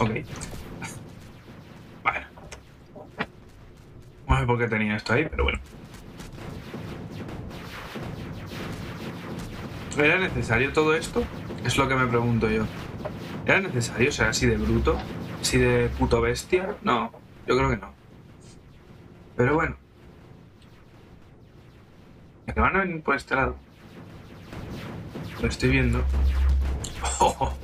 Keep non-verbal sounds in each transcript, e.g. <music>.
Ok. Bueno. No sé por qué tenía esto ahí, pero bueno. ¿Era necesario todo esto? Es lo que me pregunto yo. ¿Era necesario ser así de bruto? ¿Así de puto bestia? No, yo creo que no. Pero bueno. ¿Me van a venir por este lado? Lo estoy viendo. <laughs> Oh, Um,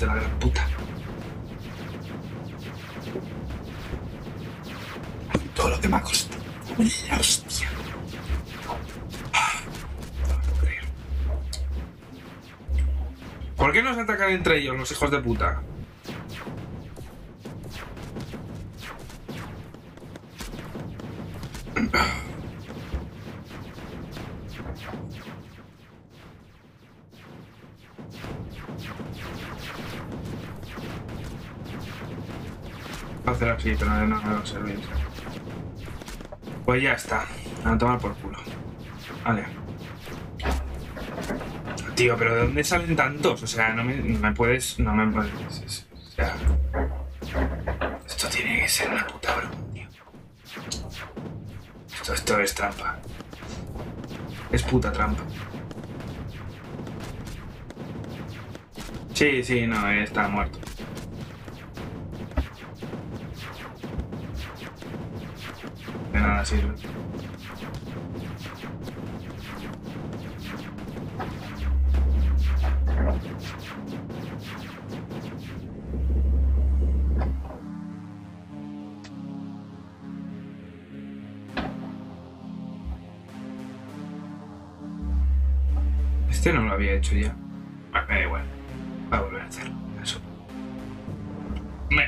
de la gran puta. Todo lo que me ha costado. La hostia. Creer. ¿Por qué no se atacan entre ellos los hijos de puta? Así, pero no, me va a servir. Pues ya está. A tomar por culo. Vale. Tío, pero ¿de dónde salen tantos? O sea, no me, me puedes... No me puedes... es- O sea... Esto tiene que ser una puta broma, tío. Esto, esto es trampa. Es puta trampa. Sí, sí, no, está muerto. Este no lo había hecho ya. Bueno, me da igual. Va a volver a hacerlo.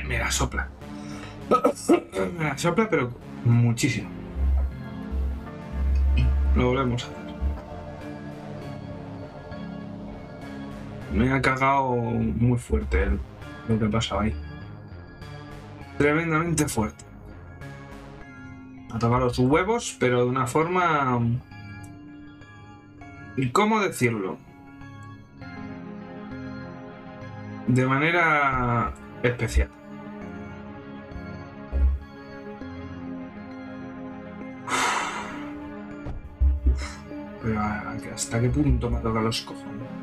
Me la sopla. Me la <coughs> sopla, pero muchísimo. Me ha cagado muy fuerte lo que ha pasado ahí. Tremendamente fuerte. Ha tocado los huevos, pero de una forma... ¿Y cómo decirlo? De manera especial. ¿Hasta qué punto me toca los cojones?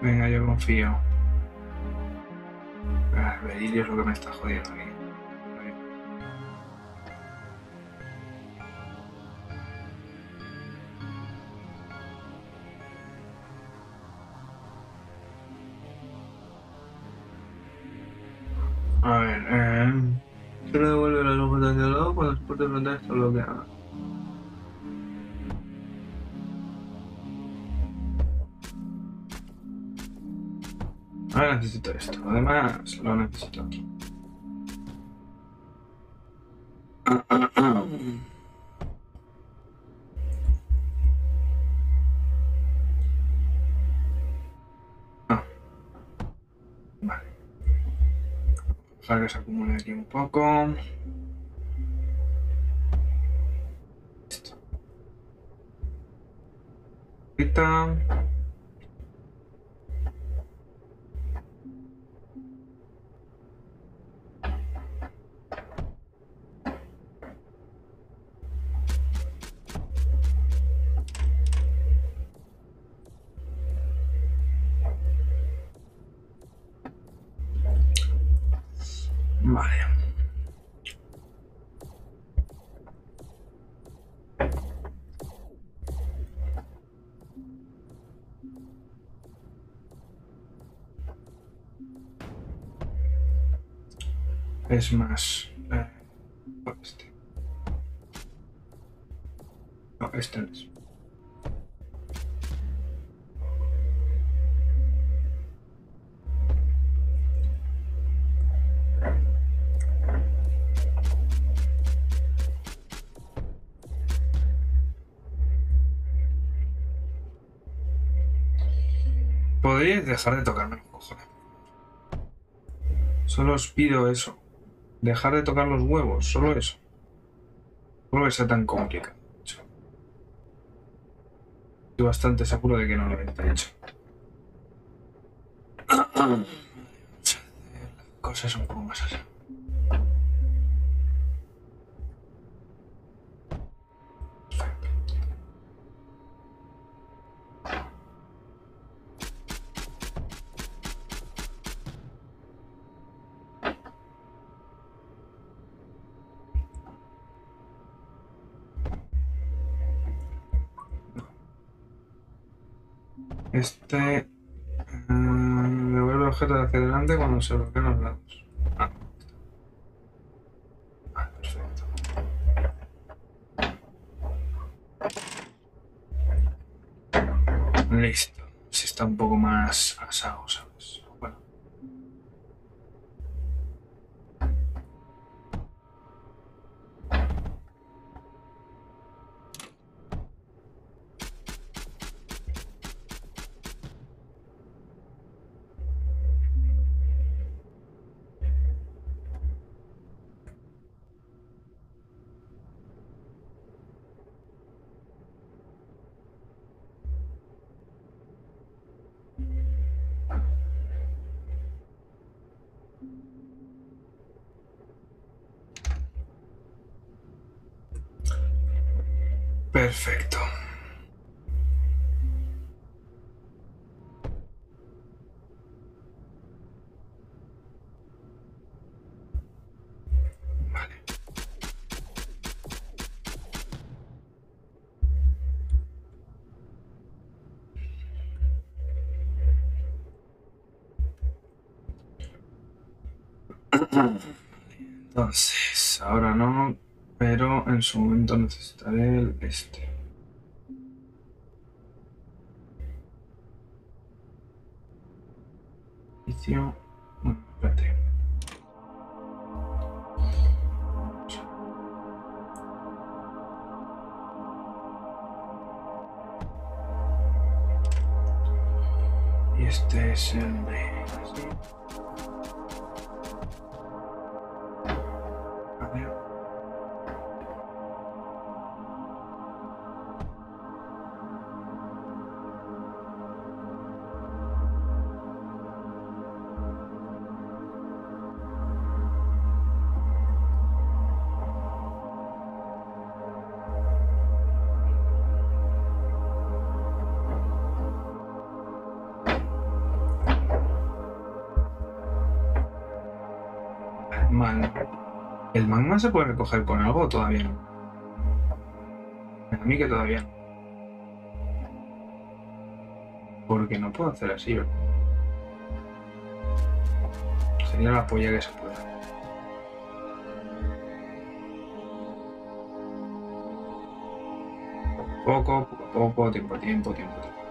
Venga, yo confío. Ah, es lo que me está jodiendo aquí. A ver, eh... Solo devuelve los ojos hacia lado cuando el soporte frontal está bloqueado. Necesito esto. Además, lo necesito aquí. Ah. Vale. Dejar que se acumule aquí un poco. Es más... eh, este. No, este no es. Podríais dejar de tocarme los cojones. Solo os pido eso. Dejar de tocar los huevos, solo eso. No que sea tan complicado. Estoy bastante seguro de que no lo he hecho. <coughs> Cosas un poco más así. Devuelve el objeto hacia adelante cuando se bloquean los lados. Entonces, ahora no, pero en su momento necesitaré el este. Bueno, espérate. Y este es el de. ¿El magma se puede recoger con algo todavía? A mí que todavía. Porque no puedo hacer así. Sería la polla que se pueda. Poco, poco a poco, tiempo a tiempo, tiempo a tiempo.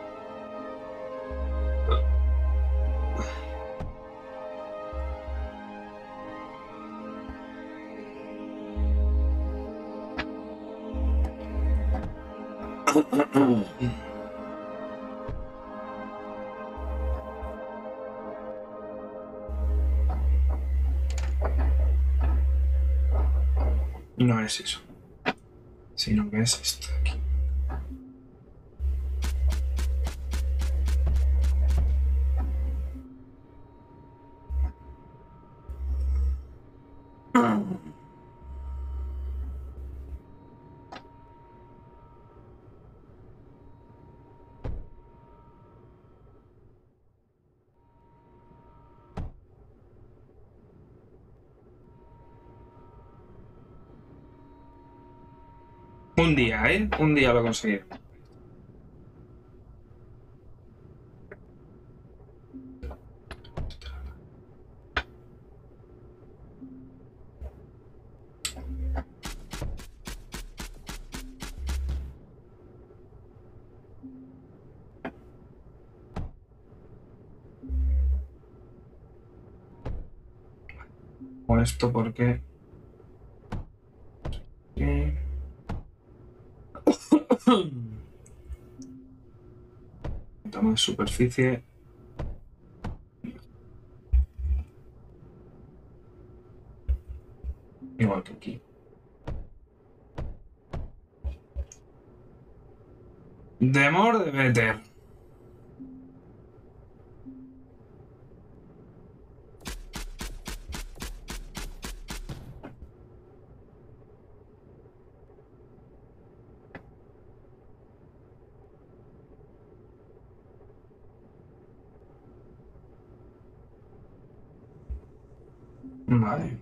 Un día, ¿eh? Un día lo conseguí. Esto porque... Eh, Más superficie. Igual que aquí. Demor de Better. Vale.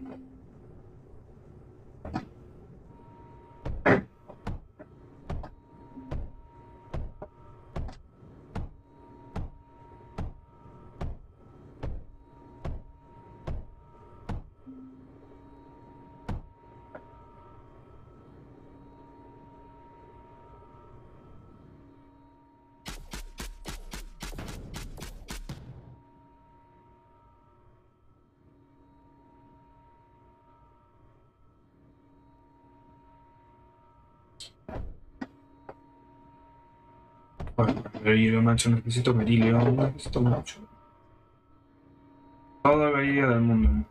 Vale, berilio, macho, necesito berilio, necesito mucho. El berilio del mundo.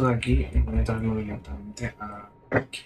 Esto de aquí a traerlo directamente a aquí.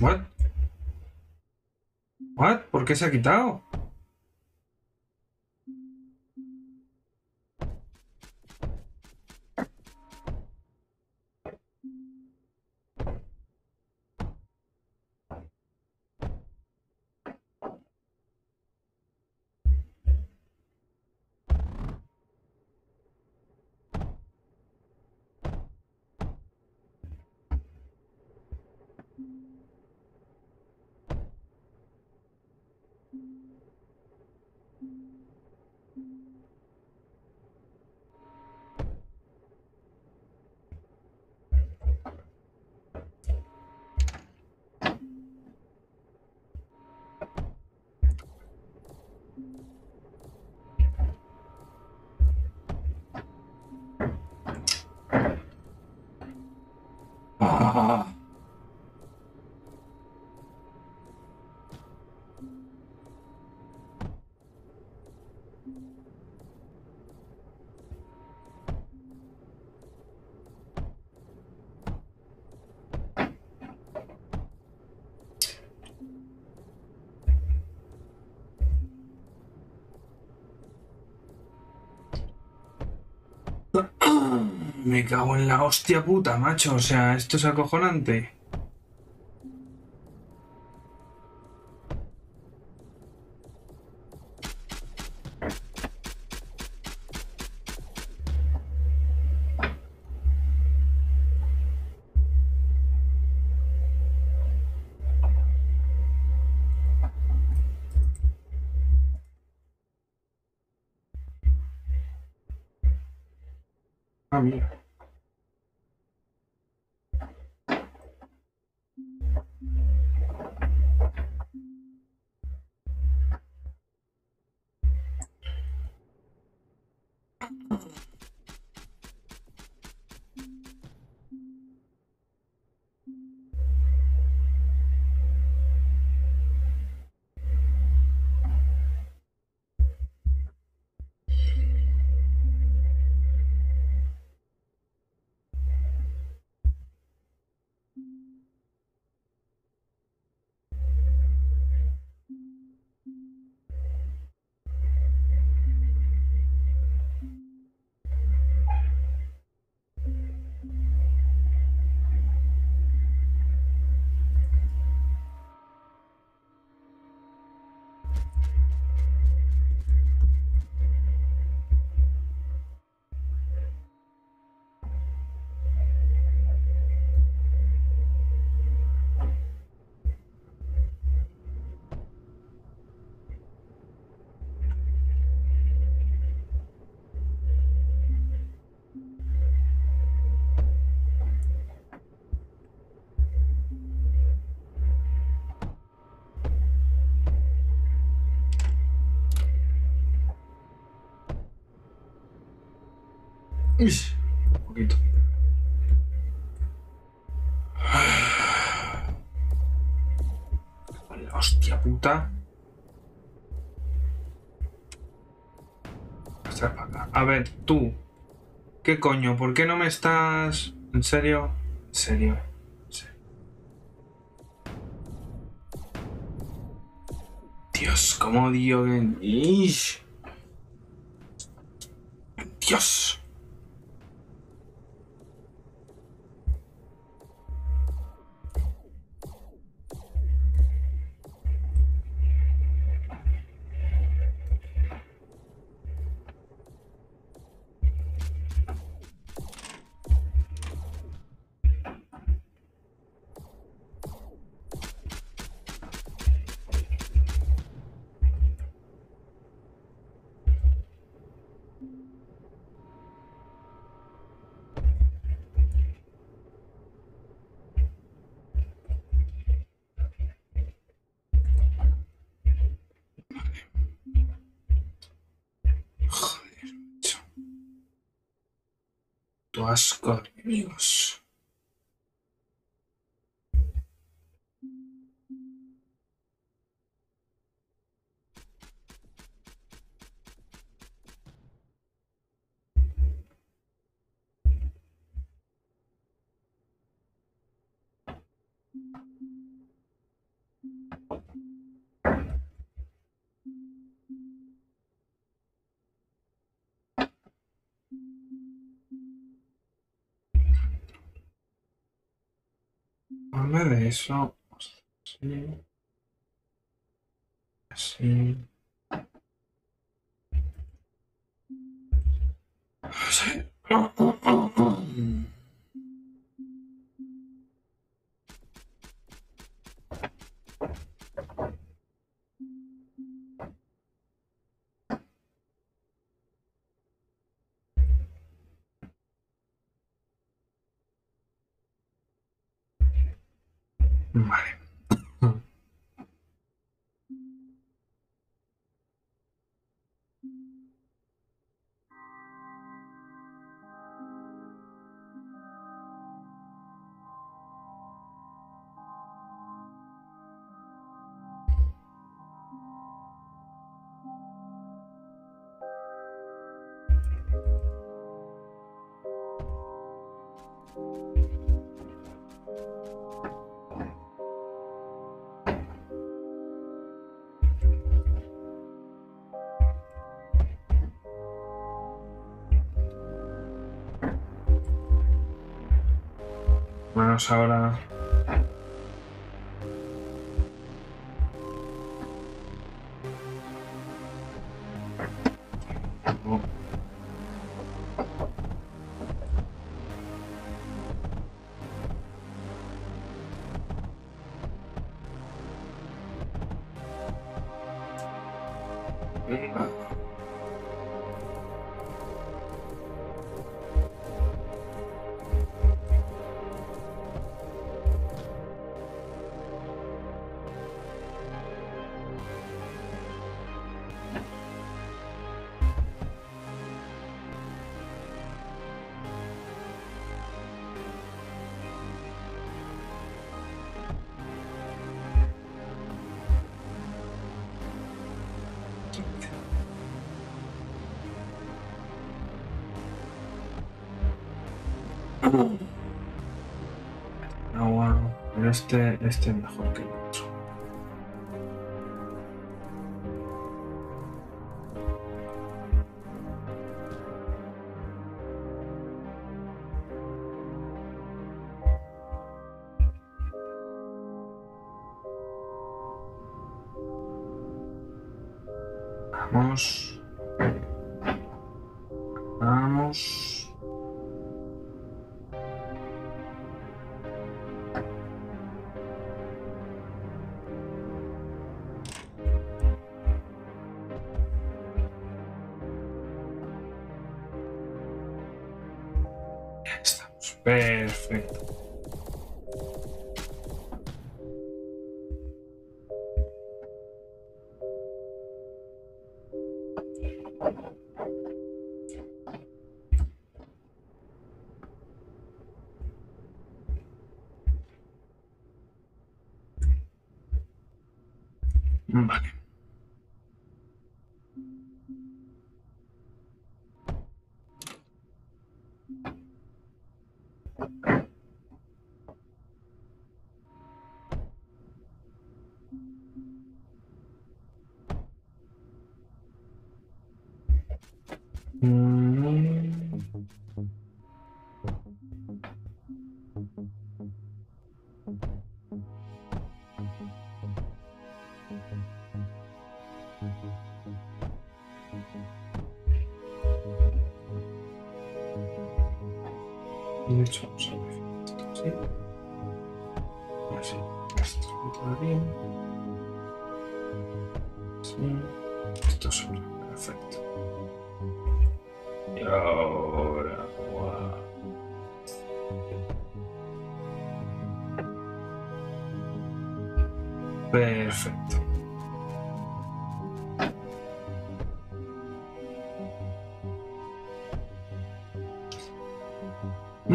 What? What? ¿Por qué se ha quitado? Me cago en la hostia puta, macho. O sea, esto es acojonante. Ah. Un poquito. <sighs> La hostia puta. A ver, tú. ¿Qué coño? ¿Por qué no me estás...? ¿En serio? ¿En serio? Dios, cómo odio que... Dios. Tu asco de enemigos. Hazme eso. Así. Así. Así. Vamos ahora. Este, este es mejor que el otro. Vamos. Vamos. Perfecto.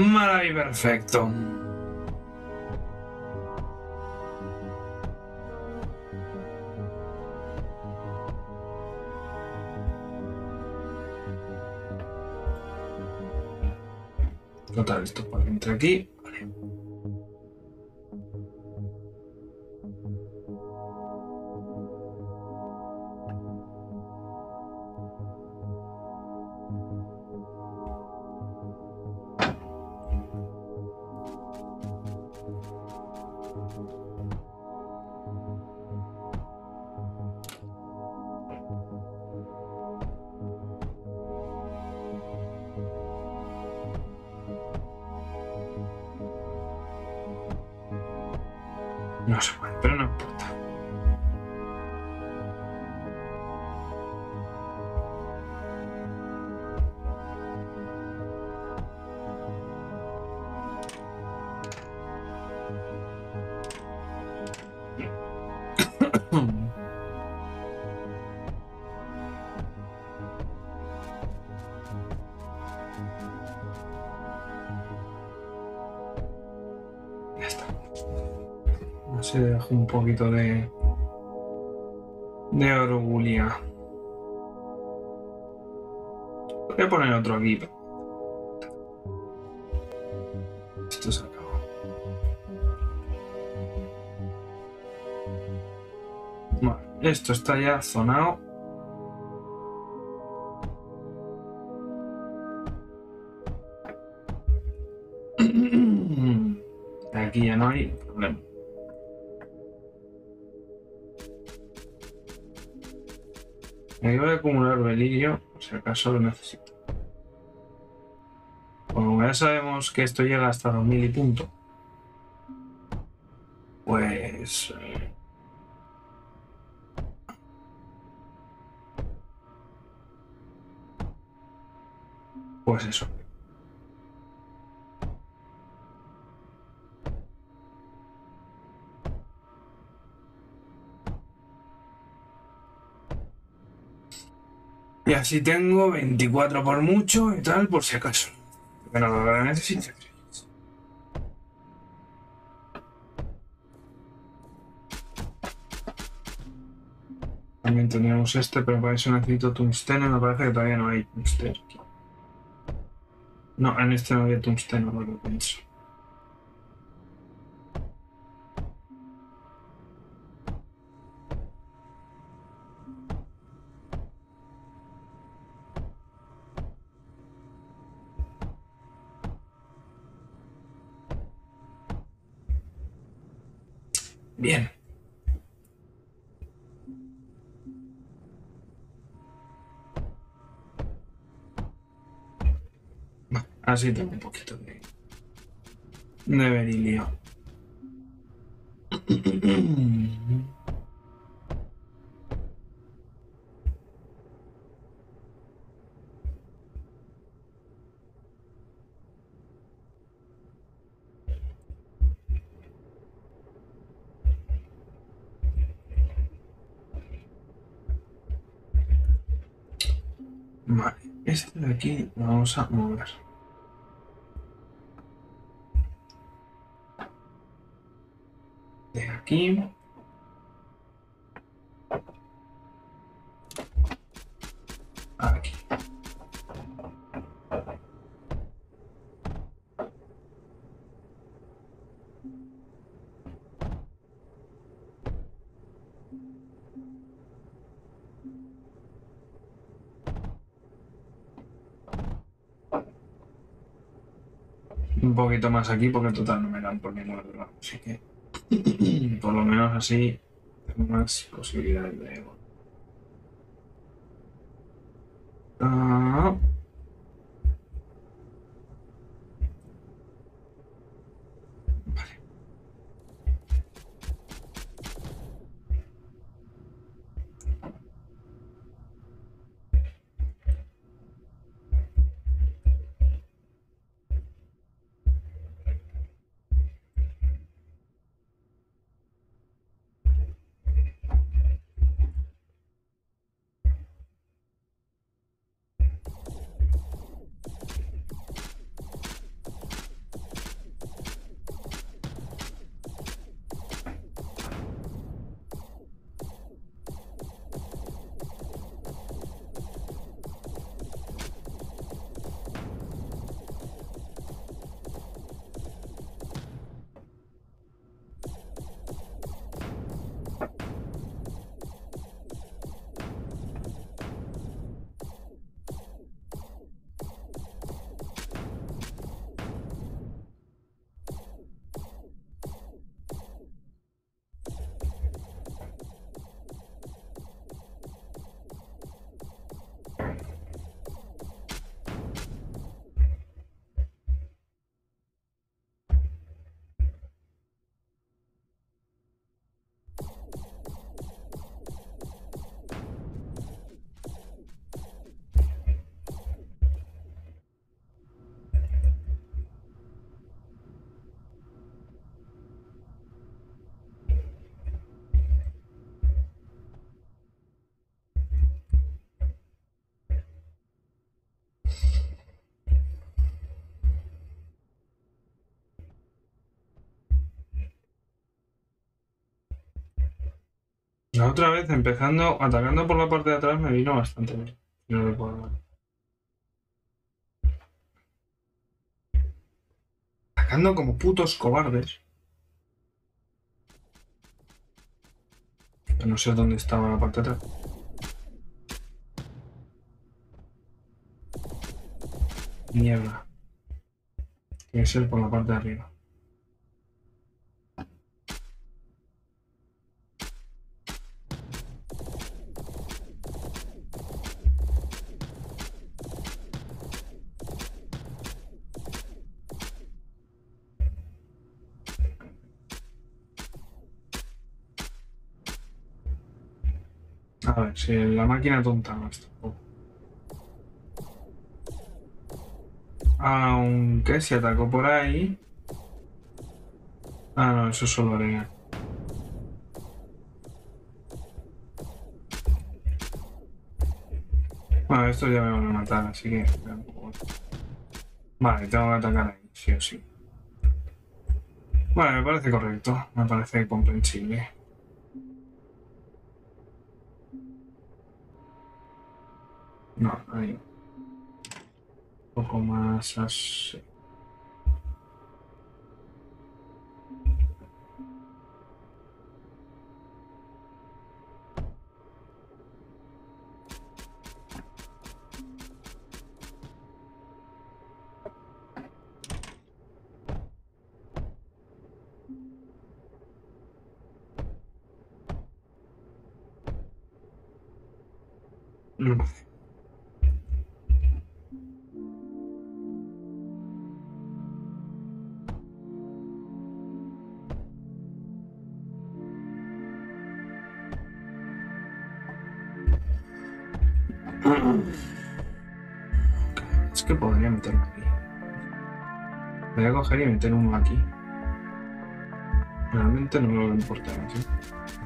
Maravilloso, perfecto. Total, esto para entre aquí. Vale. Poquito de. de orgulía. Voy a poner otro aquí. Esto se acabó. Vale, esto está ya zonado. Acaso lo necesito. Como ya sabemos que esto llega hasta 2000 y punto, pues... Y así tengo 24 por mucho y tal, por si acaso. Pero lo necesito. También teníamos este, pero para eso necesito tungsteno. Me parece que todavía no hay tungsteno. No, en este no había tungsteno, lo que pienso. Así tengo un poquito de, de berilio. Vale, este de aquí lo vamos a mover. De aquí. Un poquito más aquí porque total no me dan por ningún lado. Así que <clears throat> por lo menos así tengo más posibilidades de... Otra vez, empezando, atacando por la parte de atrás, me vino bastante bien. No. Atacando como putos cobardes. No sé dónde estaba la parte de atrás. Mierda. Tiene que ser por la parte de arriba. La máquina tonta no está. Aunque si atacó por ahí. Ah, no, eso es solo arena. Bueno, esto ya me van a matar, así que... Vale, tengo que atacar ahí, sí o sí. Vale, me parece correcto, me parece comprensible. No, ahí. Un poco más así. Que podría meterlo aquí. Voy a coger y meter uno aquí. Realmente no me importa ¿sí? Vale.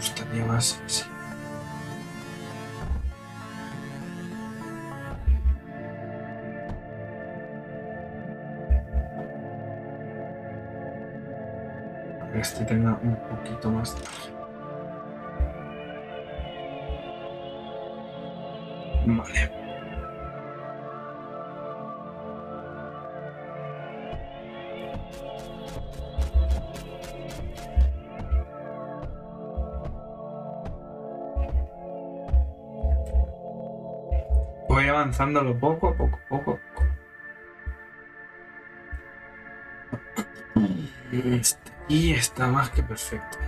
Gustaría más así. Que este tenga un poquito más de... Vale. Avanzándolo poco a poco, poco a poco. Este, Y está más que perfecto.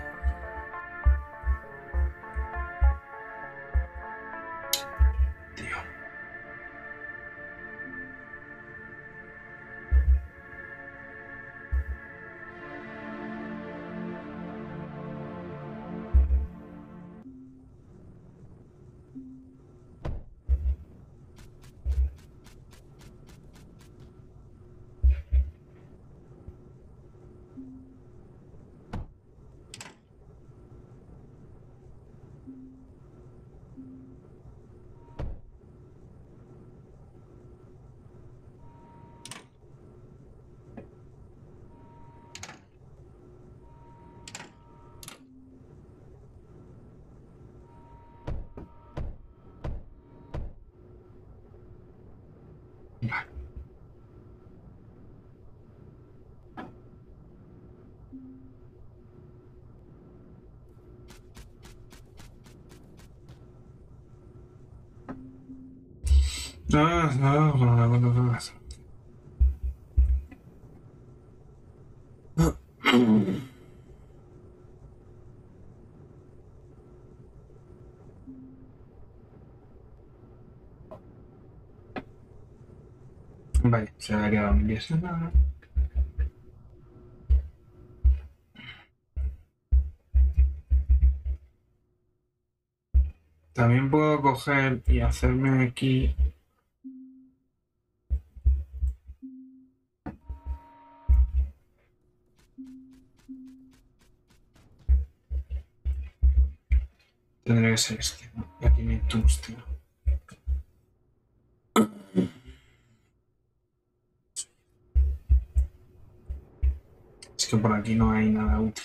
También puedo coger y hacerme aquí Tendría que ser este, ¿no? Y aquí mi tungsteno. Por aquí no hay nada útil.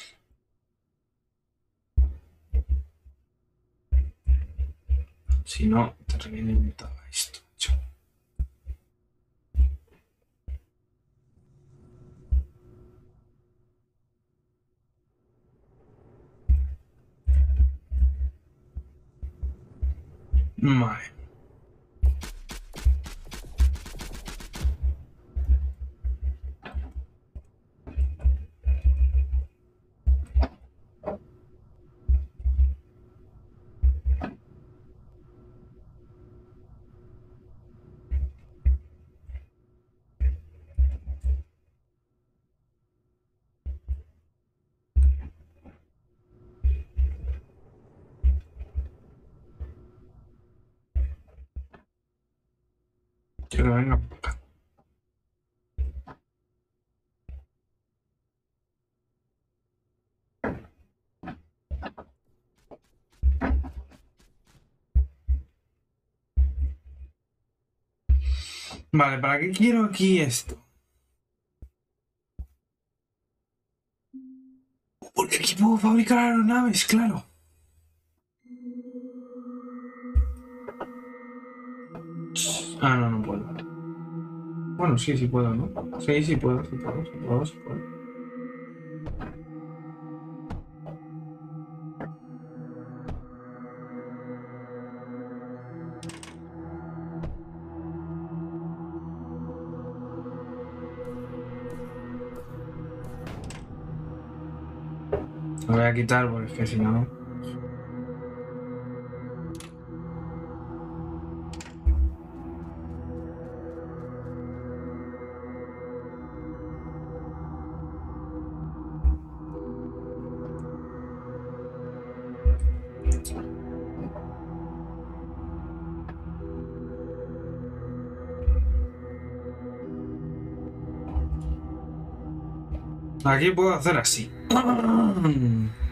Si no, te reventaba Vale, ¿para qué quiero aquí esto? Porque aquí puedo fabricar aeronaves, claro. Ah, no, no puedo. Bueno, sí, sí puedo, ¿no? Sí, sí puedo, sí puedo, sí puedo, sí puedo. Lo voy a quitar porque si no... Aquí puedo hacer así. 빵!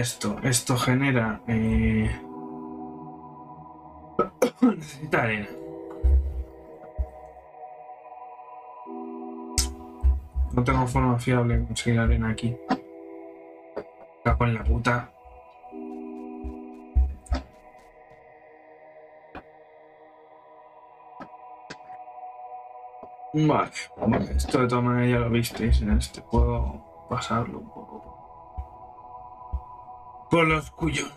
Esto, esto genera... Eh... <coughs> Necesita arena. No tengo forma fiable de conseguir arena aquí. Capo en la puta. Vale, vale, esto de todas maneras ya lo visteis en este. Puedo pasarlo un poco. Por los cuyos.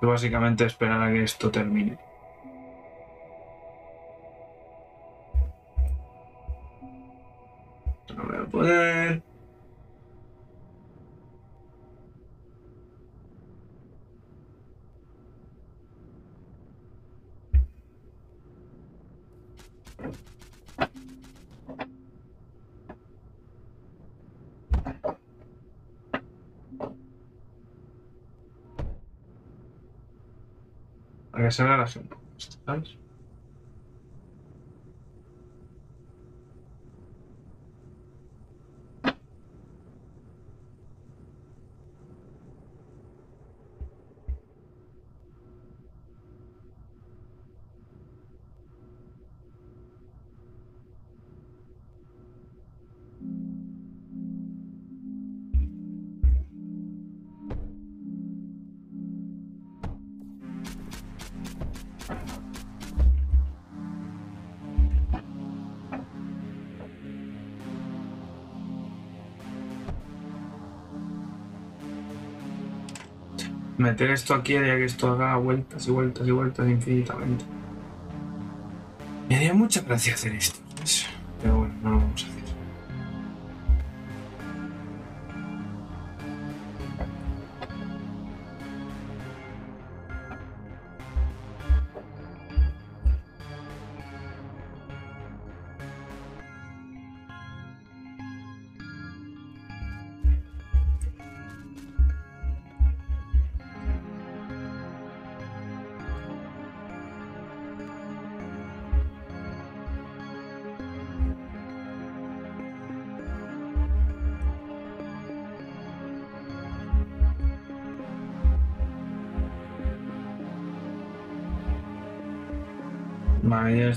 Básicamente esperar a que esto termine. Vea la gente, ¿sabes? Meter esto aquí haría que esto haga vueltas y vueltas y vueltas infinitamente. Me haría mucha gracia hacer esto.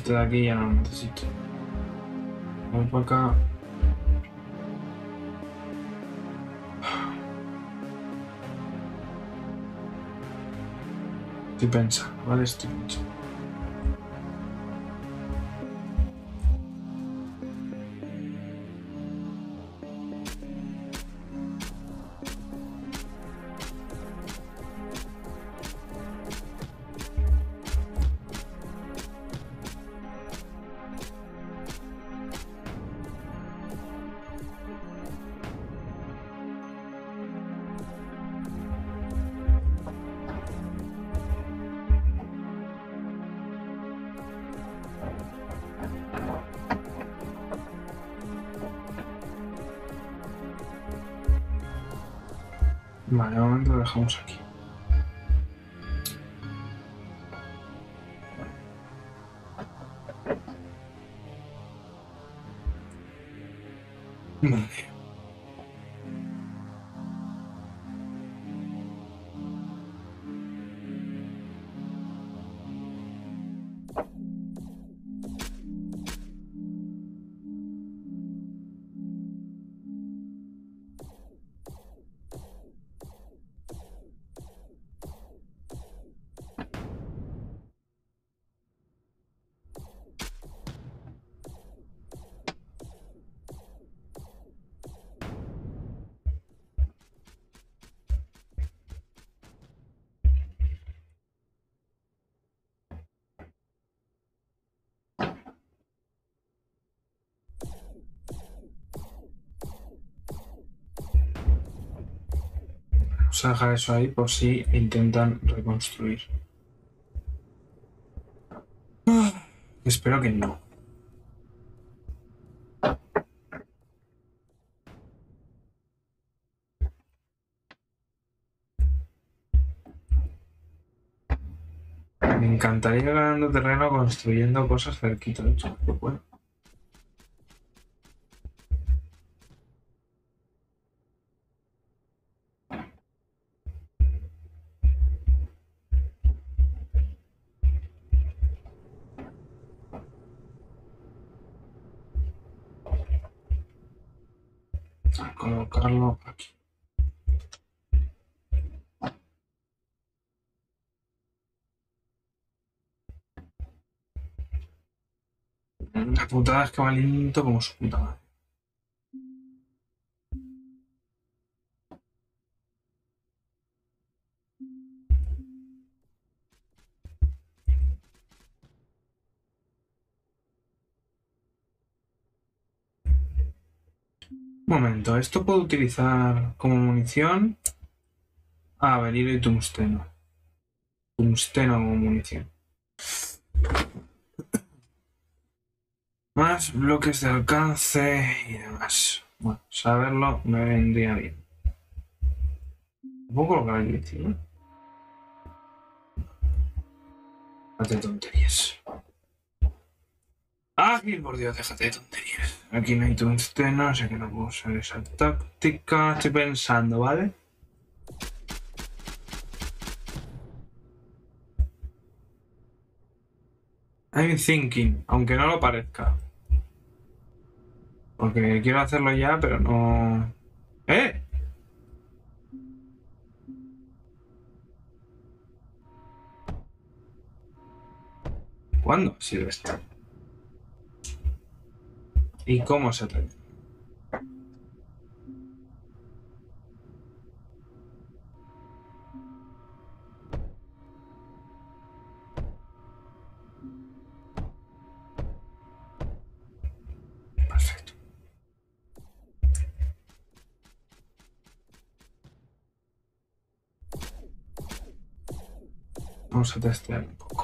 Esto de aquí ya no lo necesito. Vamos por acá. Estoy pensando, ¿vale? Estoy pensando. Vale, de momento lo dejamos aquí. Vamos a dejar eso ahí por si intentan reconstruir. Espero que no. Me encantaría ganando terreno construyendo cosas cerquita de hecho, bueno. A colocarlo aquí. La putada es que va lento como su puta madre. ¿Esto puedo utilizar como munición? Ah, venir y tungsteno. Tungsteno como munición. Más bloques de alcance y demás. Bueno, saberlo me vendría bien. ¿Puedo colocar aquí encima? Hazte tonterías. Ágil, por Dios, déjate de tonterías. Aquí no hay tungsteno, así que no puedo usar esa táctica. Estoy pensando, ¿vale? I'm thinking, aunque no lo parezca. Porque quiero hacerlo ya, pero no... ¡Eh! ¿Cuándo sirve esto? ¿Y cómo se prende? Vamos a testear un poco.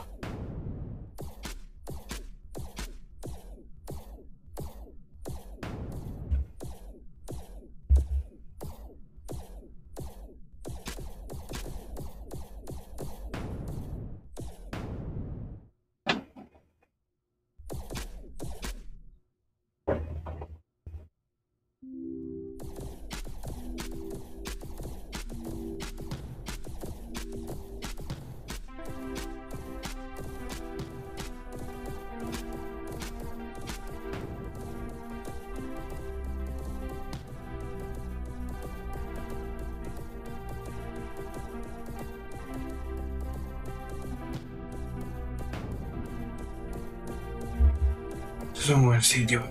Sitio.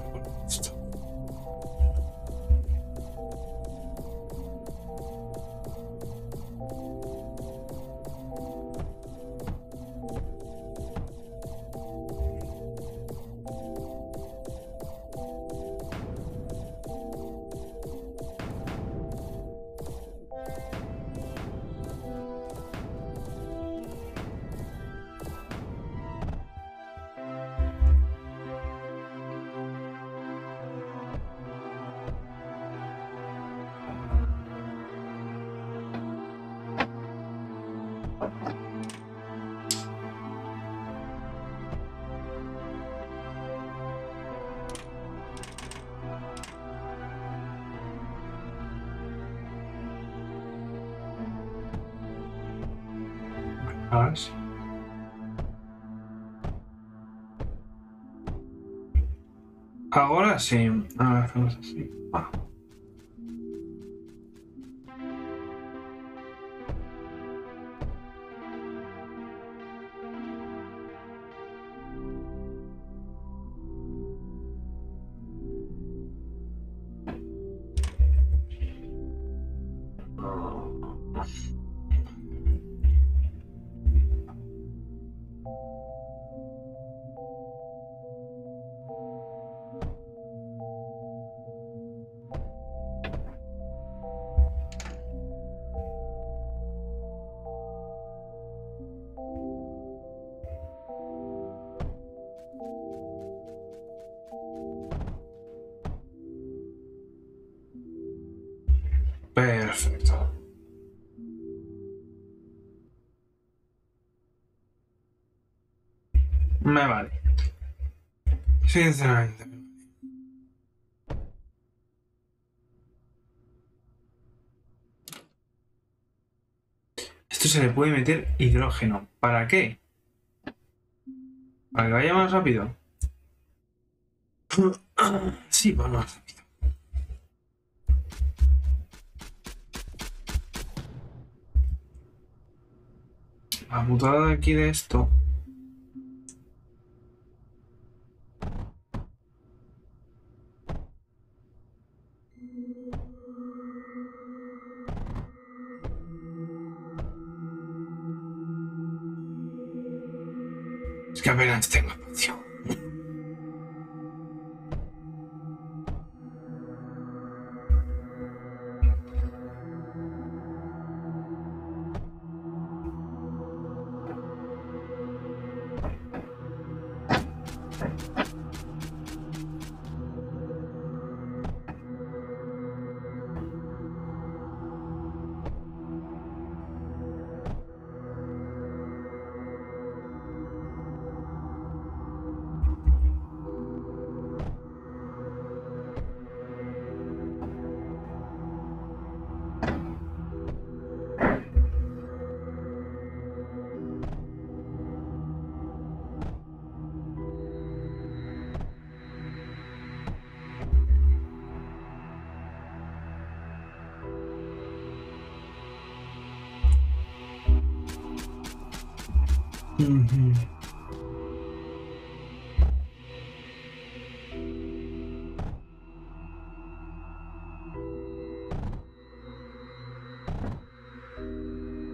Ahora sí. Así. Ah. Perfecto. Me vale. Sinceramente. Esto se le puede meter hidrógeno. ¿Para qué? ¿Para que vaya más rápido? Sí, va más rápido. De aquí de esto.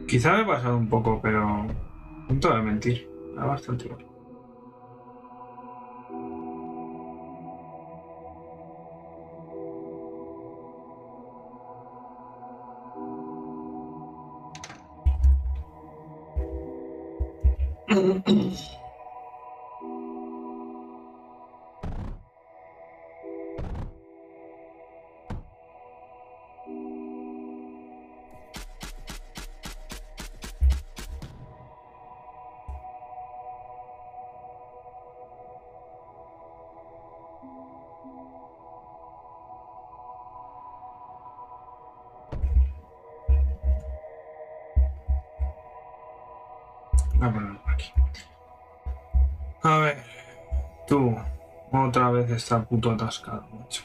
Quizá me he pasado un poco, pero. No te voy a mentir. Da bastante igual. Está puto atascado, macho.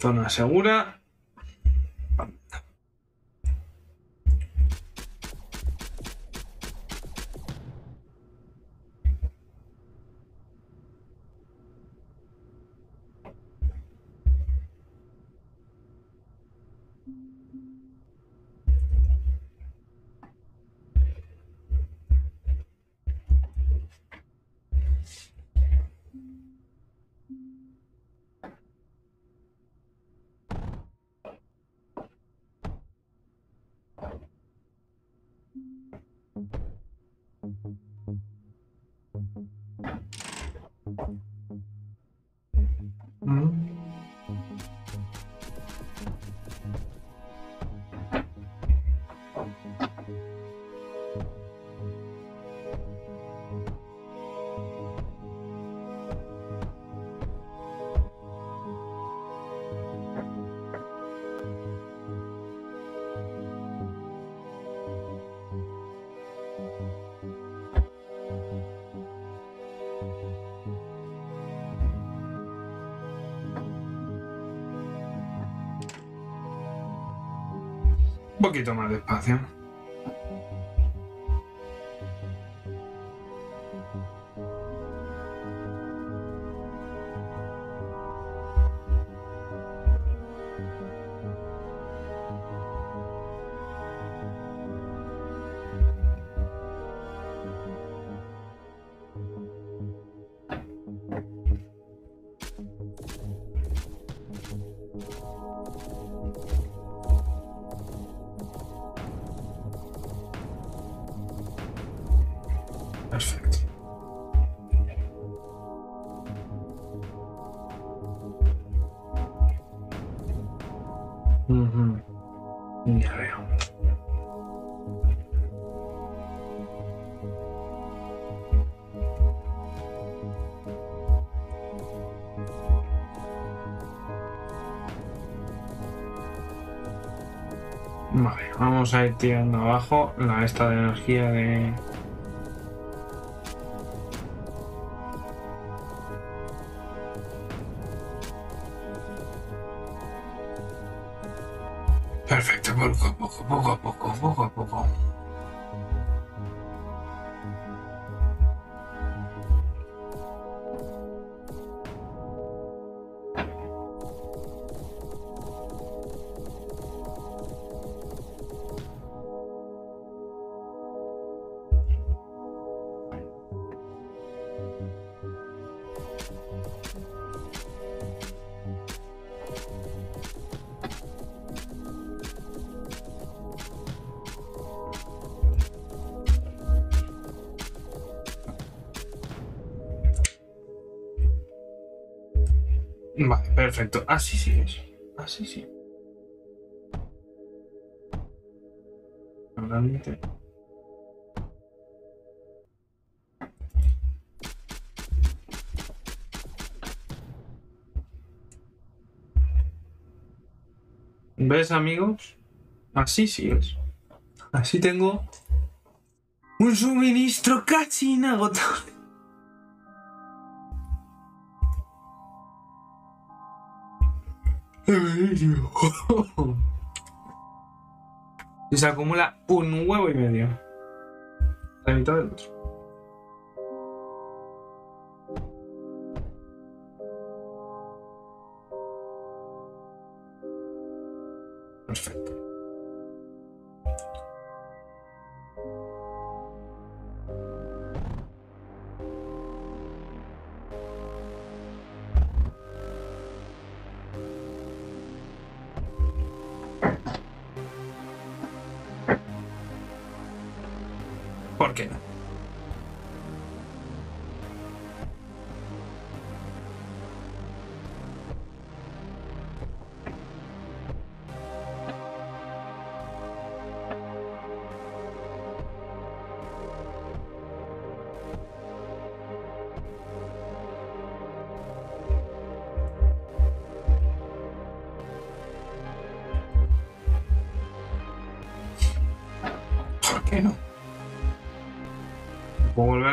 Zona segura. Poquito más despacio. Vamos a ir tirando abajo la esta de energía de... Perfecto, poco a poco, poco a poco, poco a poco. Así sí es. Así sí. Realmente. ¿Ves, amigos? Así sí es. Así tengo un suministro casi inagotable. Y se acumula un huevo y medio. La mitad del otro.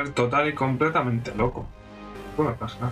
Total y completamente loco. No puede pasar.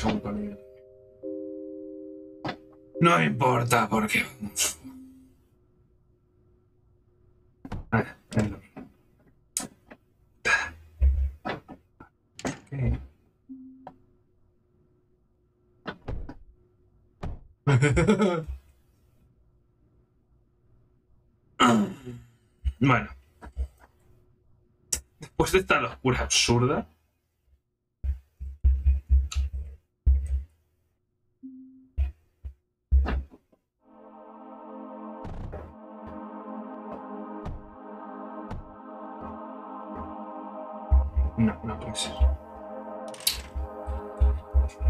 Segundo nivel. No me importa porque. Ah. <laughs> Bueno. Después de esta locura absurda. No, no puede ser.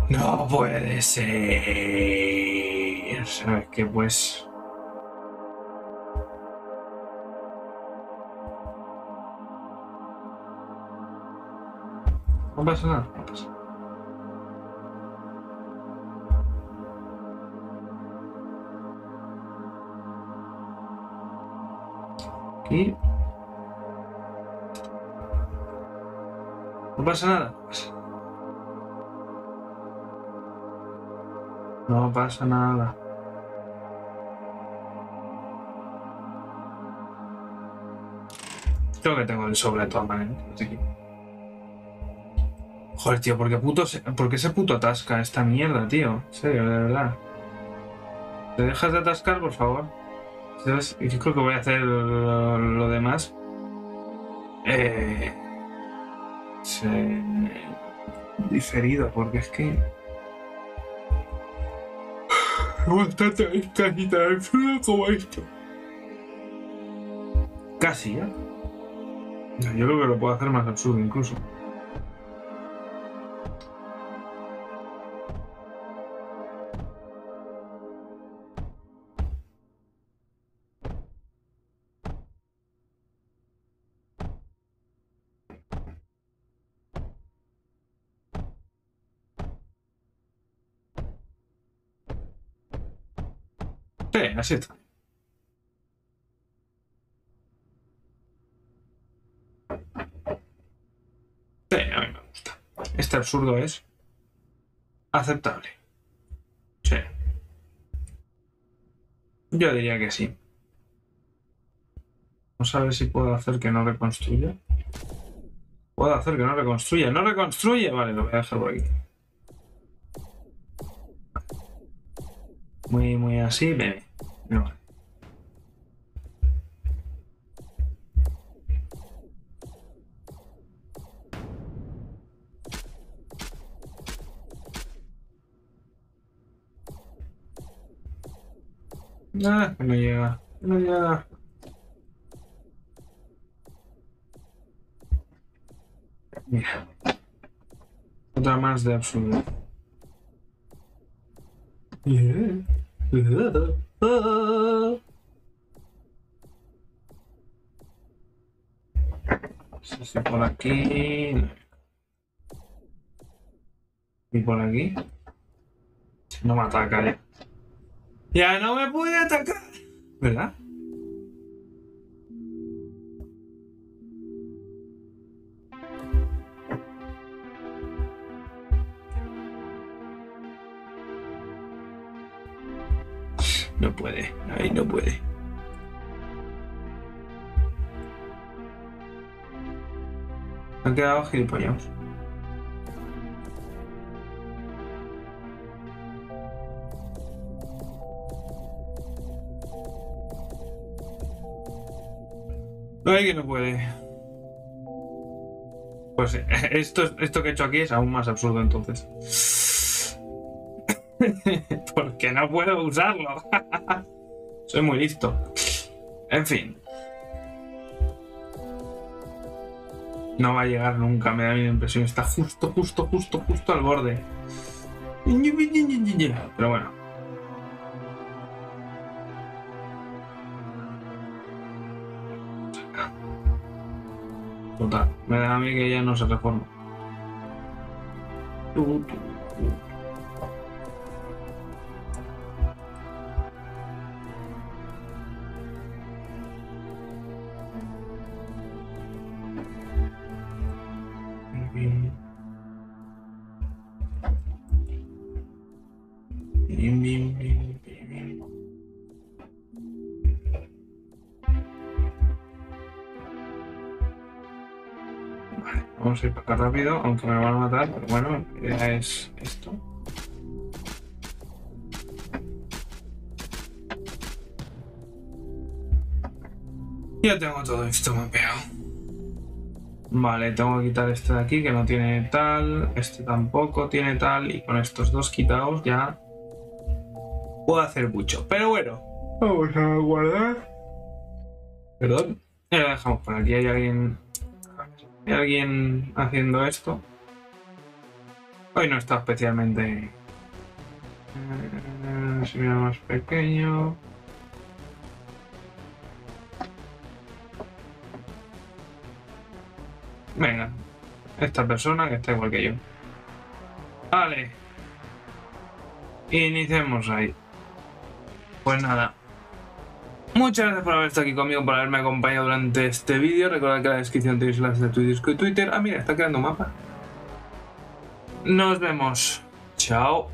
No puede ser. ¿Sabes qué? Pues. No pasa nada, no pasa. No pasa nada. No pasa nada. Creo que tengo el sobre de todas maneras. Joder, tío, ¿por qué, puto se, ¿por qué se puto atasca esta mierda, tío? En serio, de verdad. ¿Te dejas de atascar, por favor? ¿Sabes? Yo creo que voy a hacer lo, lo demás. Eh, se- diferido, porque es que. Bastante casi tan absurdo como esto. Casi, ¿eh? Yo creo que lo puedo hacer más absurdo incluso. Sí, a. Este absurdo es aceptable. Sí. Yo diría que sí. Vamos a ver si puedo hacer que no reconstruya. Puedo hacer que no reconstruya. ¡No reconstruye! Vale, lo voy a dejar por aquí. Muy, muy así, bebé. Ah, que no llega. No llega. Mira. Otra más de absurdo. Yeah. Si por aquí. Y por aquí. No me ataca ya. Ya no me puede atacar. ¿Verdad? No puede, ahí no puede. Han quedado gilipollas. Ay, que no puede. Pues eh, esto, esto que he hecho aquí es aún más absurdo entonces. <laughs> Porque no puedo usarlo. <laughs> Soy muy listo. En fin. No va a llegar nunca, me da mi impresión. Está justo, justo, justo, justo al borde. Pero bueno. Total, me da a mí que ya no se reforma. Rápido, aunque me van a matar, pero bueno, ya es esto. Ya tengo todo esto mapeado. Vale, tengo que quitar este de aquí que no tiene tal, este tampoco tiene tal, y con estos dos quitados ya puedo hacer mucho. Pero bueno, vamos a guardar. Perdón, ya lo dejamos por aquí. Hay alguien hay alguien haciendo esto. Hoy no está especialmente... Eh, si mira más pequeño... Venga, esta persona que está igual que yo. Vale. Iniciemos ahí. Pues nada. Muchas gracias por haber estado aquí conmigo, por haberme acompañado durante este vídeo. Recordad que en la descripción tenéis enlaces de Twitter y Twitter. Ah, mira, está creando un mapa. Nos vemos. Chao.